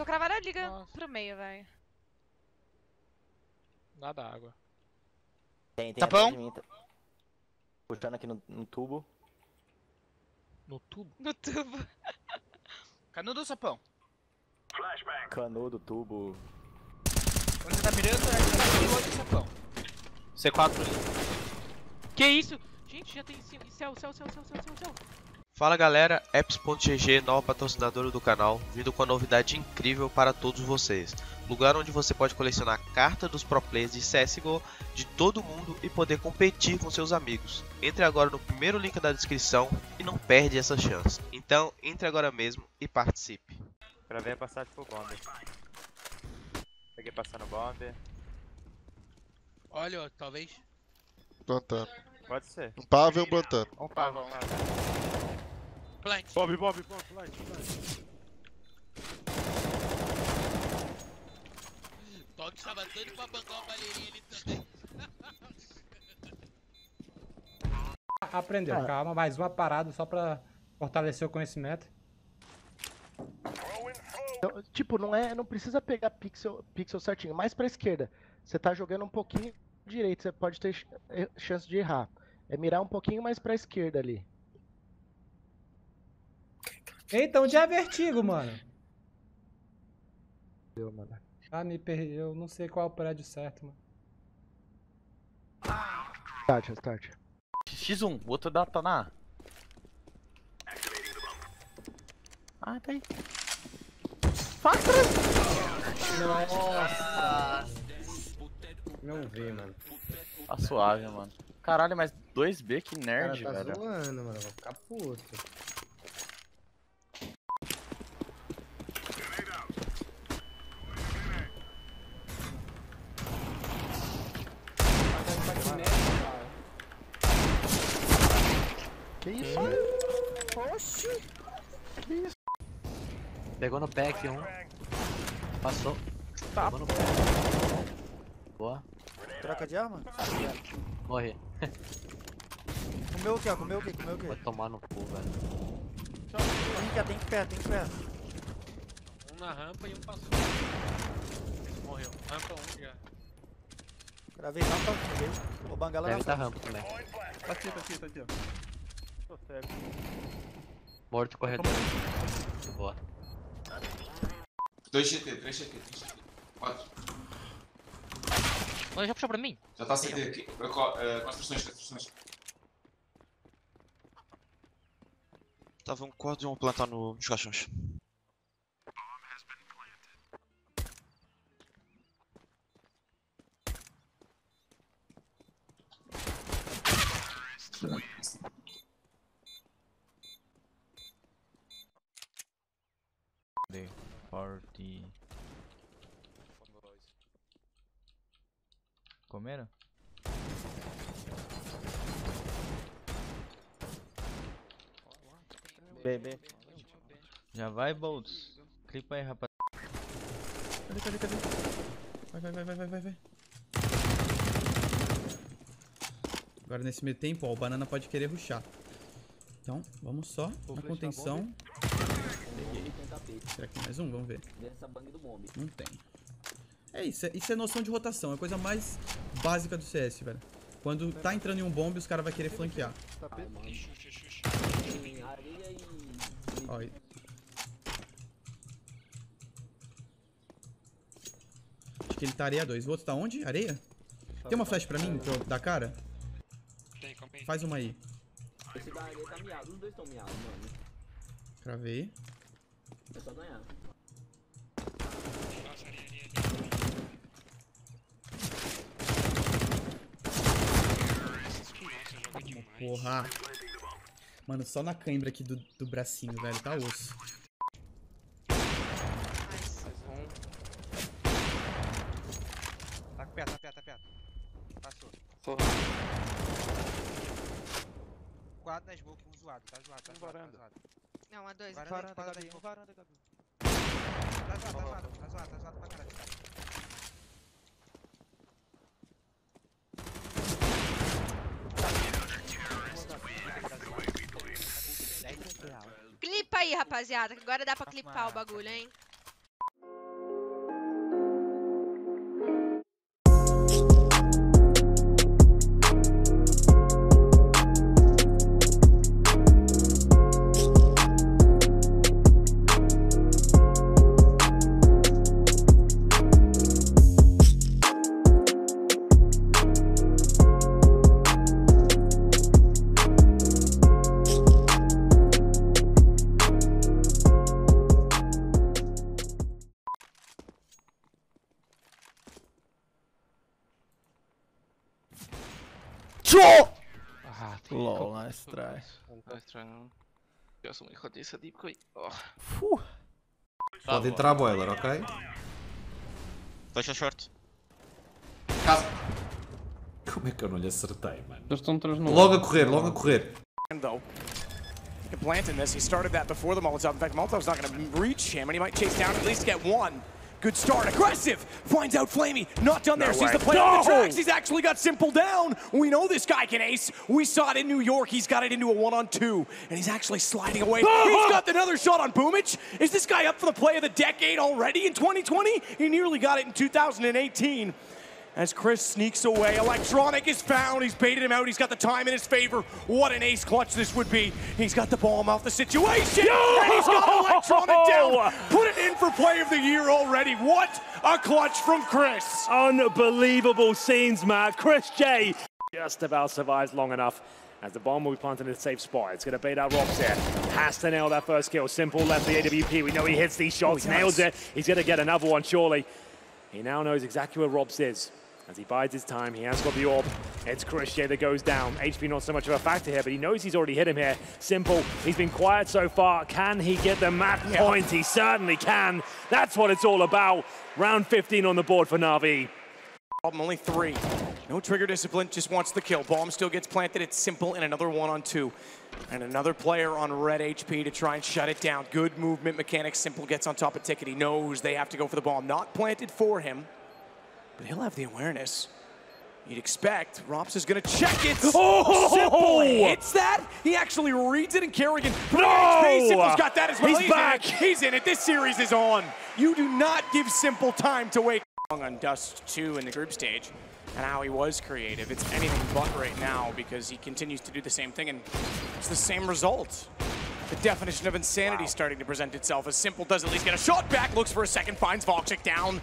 Tô cravada a liga Nossa. pro meio, velho. Nada água. Tem, tem Tapão? de mim, tá- Puxando aqui no, no tubo. No tubo. No tubo. Canudo ou sapão? Canudo, tubo. Quando você tá mirando, é canudo ou sapão. C4. Que isso? Gente, já tem céu, céu, céu, céu, céu, céu, céu. Fala galera, Apps.gg, nova patrocinadora do canal, vindo com uma novidade incrível para todos vocês. Lugar onde você pode colecionar carta dos pro players de CSGO de todo mundo e poder competir com seus amigos. Entre agora no primeiro link da descrição e não perde essa chance. Então, entre agora mesmo e participe. Pra ver passar tipo bomba. Peguei passando bomba. Olha, talvez. Plantando. Pode ser. Um pavo e um plantando. Um pavão. Plant. Bob, Bob, Bob, plant, plant. Dog estava doido pra bancar uma baleirinha ali também. Aprendeu, calma, mais uma parada só pra fortalecer o conhecimento. Então, tipo, não é, não precisa pegar pixel, pixel certinho, mais pra esquerda. Você tá jogando um pouquinho direito, você pode ter eh, chance de errar. É mirar um pouquinho mais pra esquerda ali. Eita, onde é vertigo, mano? Deu, mano. Ah, me perdi, eu não sei qual é o prédio certo, mano. Start, start. X1, o outro dá tá na. Ah, tá aí. Nossa! Não vi, mano. Tá suave, mano. Caralho, mas 2B, que nerd, Cara, tá velho. zoando, mano. Vou ficar puto. Que isso? Oxi! Pegou no pack um. Passou. Tá. Pegou no pack. Boa. Troca de arma? Morri. Comeu o que? Comeu o que? Comeu o que? Vai tomar no cu, velho. Tem que tem que pé, tem que pé. Um na rampa e um passou. Morreu. Rampa um já. Gravei rampa, joguei. Vou bangar lá na Deve tá frente. rampa também. Tá aqui, tá aqui, tá aqui, ó. Tô cego. Morto corredor. Boa. 2 GT, 3 GT, 3 GT. 4. Mas já puxou pra mim? Já está a CT aqui. Uh, co- uh, construções, construções. Tava um quarto e um plantar no- nos caixões. Forte. Comeram? BB. Já vai, Bolts. Clipa aí, rapaz. Cadê, cadê, cadê? Vai, vai, vai, vai, vai, vai, vai. Agora nesse meio tempo, ó, o banana pode querer ruxar. Então, vamos só na contenção. Peguei. Será que tem mais um? Vamos ver. Não tem. É isso, é- isso é noção de rotação, é a coisa mais básica do CS, velho. Quando tá entrando em um bombe, os caras vão querer flanquear. Ó. Acho que ele tá areia 2. O outro tá onde? Areia? Tem uma flash pra mim, pra eu dar cara? Tem. Faz uma aí. Esse da areia tá miado, os dois estão miados, mano. Cravei. Só ganhar. Nossa, ali, ali, ali. Nossa, joga demais. Porra. Mano, só na cãibra aqui do, do bracinho, velho. Tá osso. Tá com pé, tá pé, tá pé. Passou. Quatro na smoke, um zoado, tá zoado, tá zoado, tá zoado. Não, a dois. Varanda, Varanda, varanda, varanda. varanda, Gabi. Tá zoado, tá zoado, tá zoado, tá zoado pra caralho. Clipa aí, rapaziada, que agora dá pra clipar o bagulho, hein? Ah, Lol, nice try. Tá estranho. Eu sou muito desse tipo aí. Pode entrar boiler, ok? Fecha short. Casa. Como é que eu não lhe acertei, mano? Eles estão três no. Logo a correr, logo a correr. though. He can plant in this. He started that before the Molotov. In fact, Molotov's not going to reach him, and he might chase down at least get one. Good start. Aggressive. Finds out Flamey. Not done there. Sees the play on the tracks. He's actually got Simple down. We know this guy can ace. We saw it in New York. He's got it into a one-on-two, and he's actually sliding away. He's got another shot on Boomich. Is this guy up for the play of the decade already in 2020? He nearly got it in 2018 as Chris sneaks away. Electronic is found. He's baited him out. He's got the time in his favor. What an ace clutch this would be. He's got the bomb off the situation. And he's got Electronic down. Put it in for play of the year already. What a clutch from Chris. Unbelievable scenes, Matt. Chris J just about survives long enough. As the bomb will be planted in a safe spot. It's going to bait out Robs here. Has to nail that first kill. Simple left the AWP. We know he hits these shots, he nails does. it. He's going to get another one, surely. He now knows exactly where Robs is. As he bides his time, he has got the orb. It's J that goes down. HP not so much of a factor here, but he knows he's already hit him here. Simple, he's been quiet so far. Can he get the map Yeah. point? He certainly can. That's what it's all about. Round 15 on the board for Navi. Problem only three. No trigger discipline, just wants the kill. Bomb still gets planted. It's simple and another one on two. And another player on red HP to try and shut it down. Good movement mechanics. Simple gets on top of Ticket. He knows they have to go for the bomb. Not planted for him, but he'll have the awareness. You'd expect Rops is going to check it. Oh! Simple hits that. He actually reads it, and Kerrigan. No! HP, Simple's got that as well. He's back. In. He's in it. This series is on. You do not give Simple time to wake up on Dust 2 in the group stage and how he was creative. It's anything but right now because he continues to do the same thing and it's the same result. The definition of insanity starting to present itself as Simple does at least get a shot back, looks for a second, finds Voxic down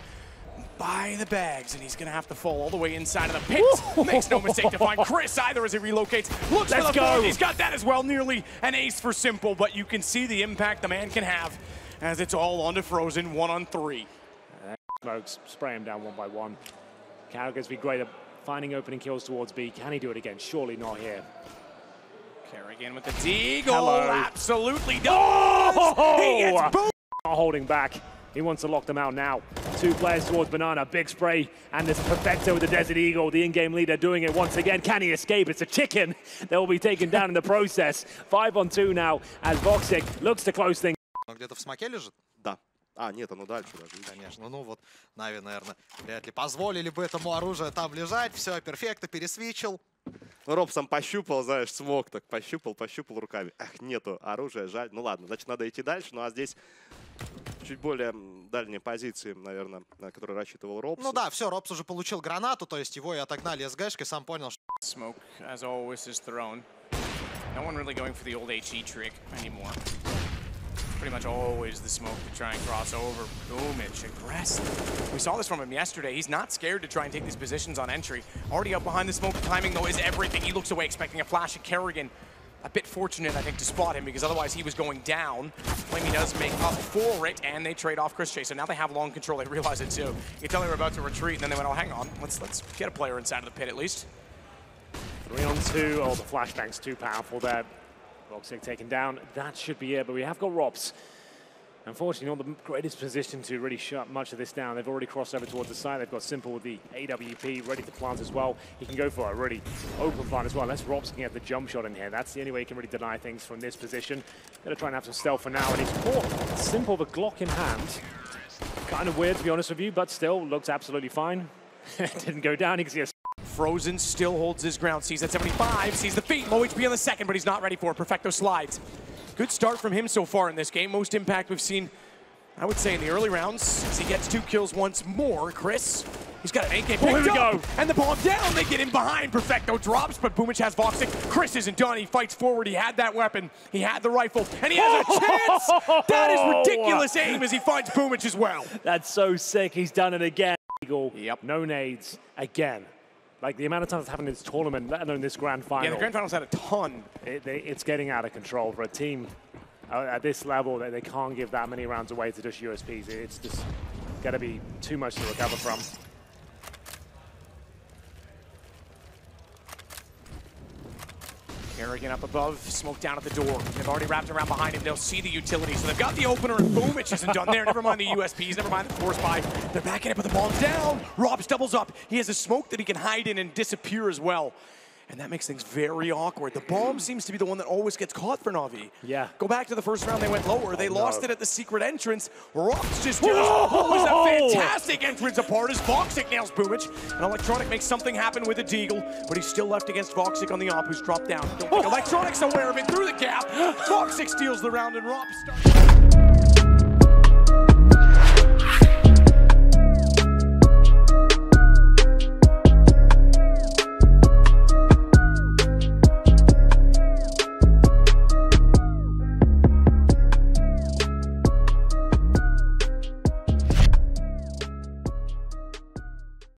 by the bags, and he's gonna have to fall all the way inside of the pit. Makes no mistake to find Chris either as he relocates. Looks for Let's the go. bomb. He's got that as well. Nearly an ace for Simple, but you can see the impact the man can have as it's all onto Frozen one on three. Smokes, spray him down one by one. Carragher's been great at finding opening kills towards B. Can he do it again? Surely not here. Kerrigan with the Deagle. Hello. Absolutely does. He gets boom. Not holding back. He wants to lock them out now. Two players towards Banana, big spray, and there's Perfecto with the Desert Eagle, the in-game leader doing it once again. Can he escape? It's a chicken that will be taken down in the process. Five on two now as Voxic looks to close things. Он где-то в смоке лежит? А, нет, оно дальше даже. Конечно. Ну вот, Нави, наверное, вряд ли позволили бы этому оружию там лежать. Все, перфекто, пересвичил. Ну, Робсон пощупал, знаешь, смог так, пощупал, пощупал руками. Ах, нету оружия, жаль. Ну ладно, значит, надо идти дальше. Ну а здесь чуть более дальние позиции, наверное, на которые рассчитывал Робсон. Ну да, все, Робс уже получил гранату, то есть его и отогнали СГшкой, сам понял, что... Smoke, as always, is thrown. No one really going for the old HE trick anymore. Pretty much always the smoke to try and cross over. Boomich, aggressive. We saw this from him yesterday. He's not scared to try and take these positions on entry. Already up behind the smoke. Timing, though, is everything. He looks away, expecting a flash at Kerrigan. A bit fortunate, I think, to spot him because otherwise he was going down. Flamey does make up for it, and they trade off Chris Chase. So now they have long control. They realize it too. You tell they were about to retreat, and then they went, "Oh, hang on, let's let's get a player inside of the pit at least." Three on two. Oh, the flashbang's too powerful there. Voxic taken down. That should be it, but we have got Robs. Unfortunately, not the greatest position to really shut much of this down. They've already crossed over towards the side. They've got Simple with the AWP ready to plant as well. He can go for a really open plant as well. Unless Robs can get the jump shot in here. That's the only way he can really deny things from this position. Going to try and have some stealth for now. And he's caught Simple, the Glock in hand. Kind of weird, to be honest with you, but still looks absolutely fine. Didn't go down. You can see a Frozen still holds his ground. Sees at 75, sees the feet. Low HP on the second, but he's not ready for it. Perfecto slides. Good start from him so far in this game. Most impact we've seen, I would say, in the early rounds. As he gets two kills once more, Chris. He's got an AK picked Oh, here we up, go. And the bomb down. They get in behind. Perfecto drops, but Boomich has Voxic. Chris isn't done. He fights forward. He had that weapon. He had the rifle. And he has a chance. That is ridiculous aim as he finds Boomich as well. That's so sick. He's done it again. Eagle. Yep. No nades again. Like the amount of times it's happened in this tournament, let alone this grand final. Yeah, the grand finals had a ton. It, they, it's getting out of control for a team uh, at this level that they can't give that many rounds away to just USPs. It's just going to be too much to recover from. Arrogant up above, smoke down at the door. They've already wrapped around behind him. They'll see the utility. So they've got the opener, and boom, it isn't done there. Never mind the USPs, never mind the force buy. They're backing up with the bombs down. Robs doubles up. He has a smoke that he can hide in and disappear as well. And that makes things very awkward. The bomb seems to be the one that always gets caught for Navi. Yeah. Go back to the first round, they went lower. They Oh, lost no. it at the secret entrance. Rox just Whoa! Oh, was a fantastic entrance apart as Voxic nails Boomich. And Electronic makes something happen with a Deagle, but he's still left against Voxic on the op, who's dropped down. Don't think oh. Electronic's aware of it through the gap. Voxic steals the round and Rob starts.